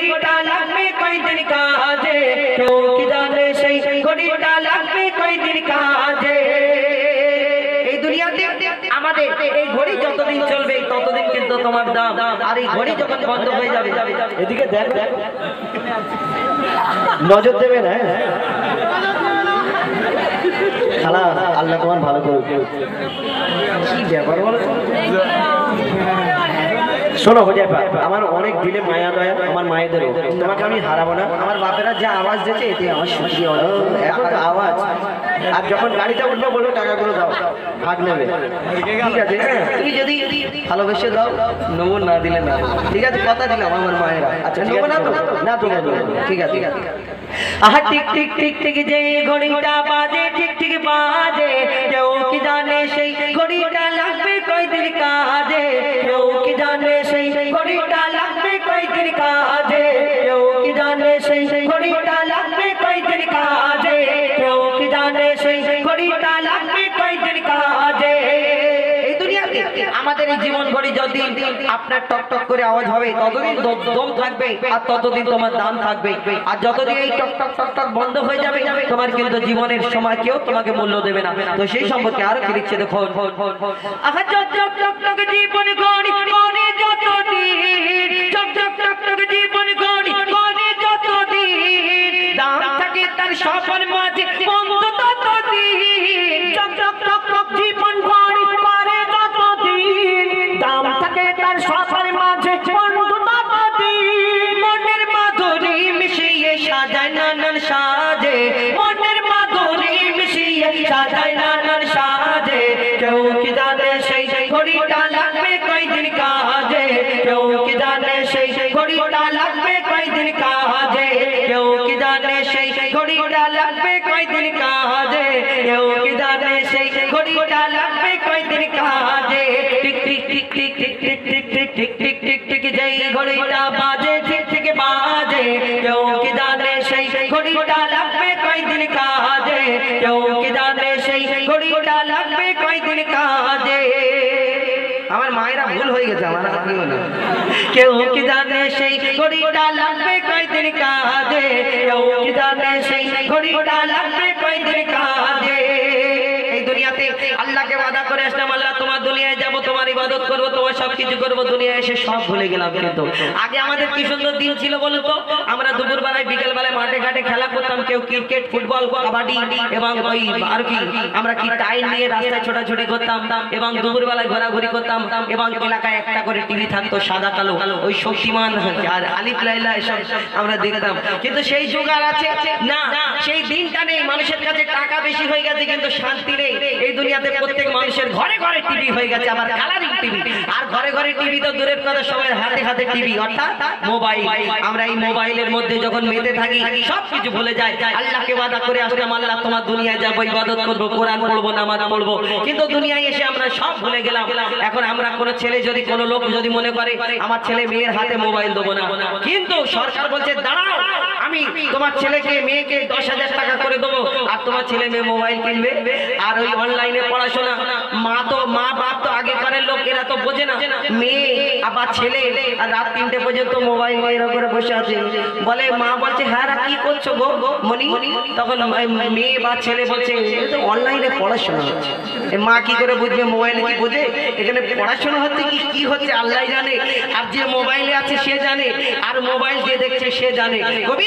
ঘড়িটা লাগবে কয়দিন কাজে? কেউ সেই ঘড়িটা লাগবে কয়দিন কাজে? এই দুনিয়াতে আমাদের এই ঘড়ি যতদিন চলবে ততদিন কিন্তু তোমার দাম। আর এই ঘড়ি যখন বন্ধ হয়ে যাবে, এদিকে দেখ। নজর দেবে না হ্যাঁ? খালা আল্লাহ তোমার ভালো করুক। কি ব্যাপার বলো? শোনো আমার অনেক দিলে মায়া দয়া, আমার মায়েদেরও। তোমাকে আমি হারাবো না। আমার বাপেরা যে আওয়াজ দিয়েছে, এতে আমার আওয়াজ। আর যখন টাকাগুলো দাও, ভাগ নেবে। ঠিক আছে হ্যাঁ? তুমি যদি ভালোবেসে দাও না দিলে না। ঠিক আছে, কথা দিলাম আমার মায়েরা। আচ্ছা না তো? না তো ঠিক আছে ঠিক আছে। আহা, টিক টিক টিক টিক, যে ঘড়িটা বাজে ঠিক ঠিক বাজে। কেউ কি জানে সেই ঘড়িটা লাগবে কয়দিন কাজে জানে সেই ঘড়িটা লাগবে কয়দিন কাজে? কেউ কি জানে সেই ঘড়িটা লাগবে কয়দিন কাজে? কেউ কি জানে সেই ঘড়িটা লাগবে কয়দিন কাজে? এই দুনিয়াতে আমাদের এই জীবন ঘড়ি যদি আপনার টক টক করে আওয়াজ হবে ততদিন দম- থাকবে আর ততদিন তোমার দাম থাকবে। আর যতদিন এই টক টক টক টক বন্ধ হয়ে যাবে তোমার কিন্তু জীবনের সময় কেউ তোমাকে মূল্য দেবে না। তো সেই সম্পর্কে আরও কি লিখছে দেখো আহা টক টক জীবন ঘড়ি চক টক টক জীবন ঘড়ি করে যতদিন। দাম থাকে তার সবার মাঝে, বন্ধ ততদিন। চক চক ঘড়িটা লাগবে কয়দিন কাজে কেউ কি জানে সেই ঘড়িটা লাগবে কয়দিন কাজে টিক টিক টিক টিক টিক টিক টিক টিক টিক টিক টিক টিক যেই ঘড়িটা বাজে ঠিক ঠিক বাজে কেউ কি জানে সেই ঘড়িটা লাগবে কয়দিন কাজে কেউ কি জানে সেই ঘড়িটা লাগবে কয়দিন কাজে আমার মায়েরা ভুল হয়ে গেছে আমার কি হলো কেউ কি জানে সেই ঘড়িটা লাগবে কয়দিন কাজে শরীর ইবাদত করব তোমার সব কিছু করব দুনিয়ায় এসে সব ভুলে গেলাম কিন্তু। আগে আমাদের কি সুন্দর দিন ছিল বলুন তো? আমরা দুপুর বেলায় বিকেল বেলায় মাঠে ঘাটে খেলা করতাম, কেউ ক্রিকেট, ফুটবল, কাবাডি এবং ওই আর কি। আমরা কি টাইম নিয়ে রাস্তায় ছোটাছুটি করতাম এবং দুপুর বেলায় ঘোরাঘুরি করতাম এবং এলাকায় একটা করে টিভি থাকতো, সাদা কালো, ওই শক্তিমান আর আলিফ লাইলা এসব আমরা দেখতাম। কিন্তু সেই যুগ আর আছে? না, সেই দিনটা নেই, মানুষের কাছে টাকা বেশি হয়ে গেছে, কিন্তু শান্তি নেই। এই দুনিয়াতে প্রত্যেক মানুষের ঘরে ঘরে টিভি হয়ে গেছে, আবার কালারিং। আর ঘরে ঘরে টিভি তো দূরের কথা, সবাই হাতে হাতে টিভি, অর্থাৎ মোবাইল। আমরা এই মোবাইলের মধ্যে যখন মেতে থাকি, সব কিছু ভুলে যায় আল্লাহকে ওয়াদা করে আসলাম, আল্লাহ, তোমার দুনিয়ায় যাব, ইবাদত করব, কোরআন পড়ব, নামাজ পড়ব। কিন্তু দুনিয়ায় এসে আমরা সব ভুলে গেলাম। এখন আমরা কোনো ছেলে যদি, কোনো লোক যদি মনে করে, আমার ছেলে মেয়ের হাতে মোবাইল দেবো না। কিন্তু সরকার বলছে, দাঁড়াও আমি তোমার ছেলেকে মেয়েকে দশ হাজার টাকা করে দেবো। আর তোমার ছেলে মেয়ে মোবাইল কিনবে আর ওই অনলাইনে পড়াশোনা। মা তো মা বাপ তো আগেকারের লোক এরা তো বোঝে না। মেয়ে আবার ছেলে আর রাত তিনটে পর্যন্ত মোবাইল নিয়ে এরকম করে বসে আছে। বলে মা বলছে হ্যাঁ রা, কি করছ গো? মনি তখন মেয়ে বা ছেলে বলছে অনলাইনে পড়াশোনা হচ্ছে। মা কি করে বুঝবে? মোবাইলে কি বুঝে? এখানে পড়াশোনা হচ্ছে কি কি হচ্ছে? আল্লাহ জানে। আর যে মোবাইলে আছে সে জানে। আর মোবাইল যে দেখছে সে জানে। কবি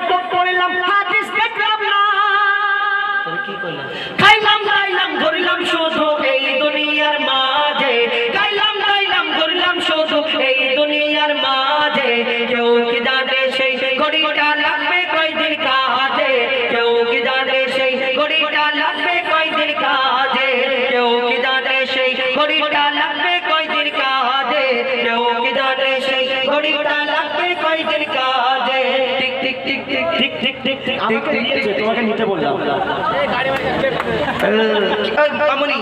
খাইলাম খাইলাম ঘুরলাম শুধু এই দুনিয়ার মাঝে। খাইলাম খাইলাম ঘুরলাম শুধু এই দুনিয়ার মাঝে। কেউ কি জানে সেই ঘড়িটা লাগবে কয়দিন কাজে? কেউ কি জানে সেই ঘড়িটা লাগবে কয়দিন কাজে? কেউ কি জানে সেই ঘড়িটা লাগবে কয়দিন কাজে? কেউ কি জানে সেই ঘড়িটা লাগবে কয়দিন কাজে? টিক টিক টিক টিক। ঠিক ঠিক আমাকে নিয়েছে তোমাকে নিতে বললাম মনি,